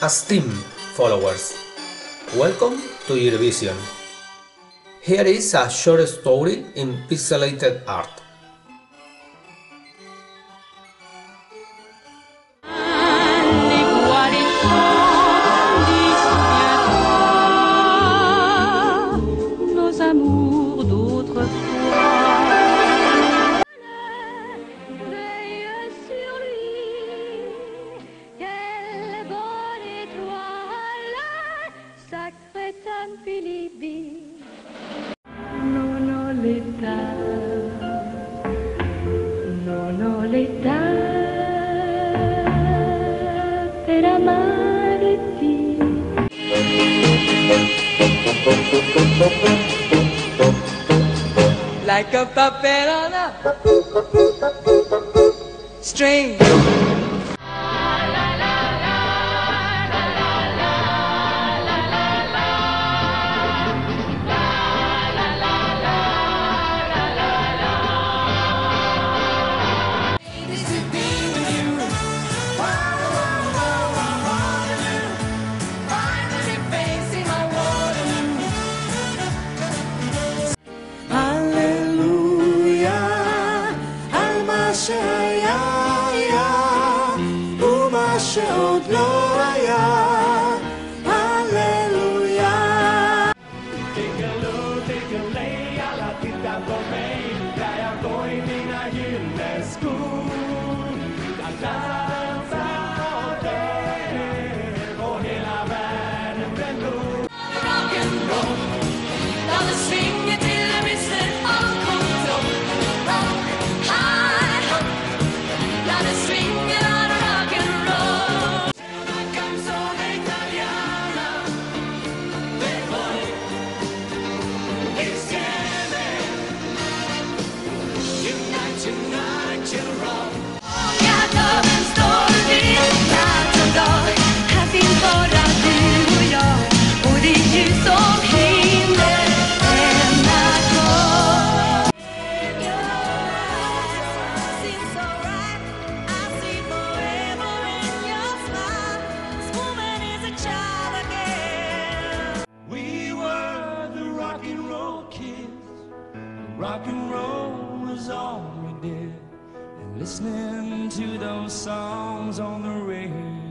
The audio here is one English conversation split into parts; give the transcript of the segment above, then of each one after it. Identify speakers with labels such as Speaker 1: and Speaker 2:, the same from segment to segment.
Speaker 1: 10 followers. Welcome to Eurovision. Here is a short story in pixelated art.
Speaker 2: Non ho l'età, per amarti.
Speaker 3: like a puppet on a string.
Speaker 4: Rock and roll was all we did. And listening to those songs on the radio.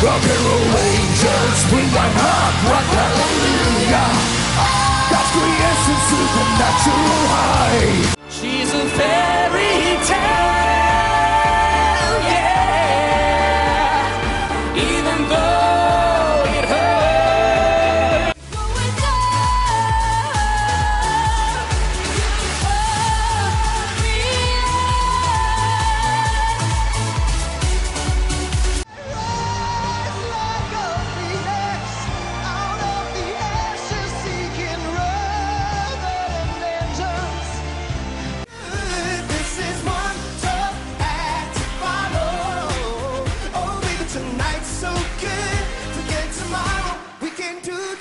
Speaker 4: Rock and roll angels bring one heart, rock hallelujah. God's creation supernatural high. She's a fairy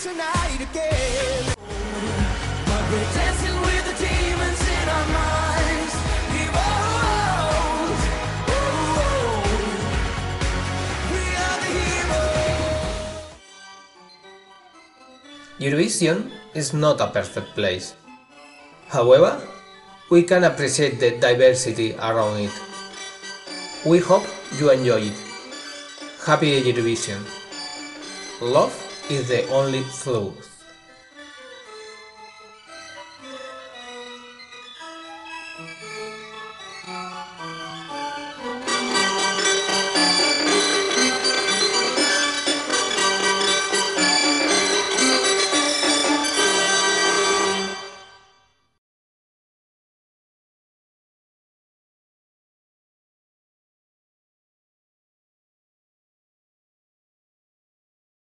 Speaker 4: tonight again. But we're dancing with the demons in our minds. Oh, we are the heroes.
Speaker 1: Eurovision is not a perfect place. However, we can appreciate the diversity around it. We hope you enjoy it. Happy Eurovision. Love is the only truth.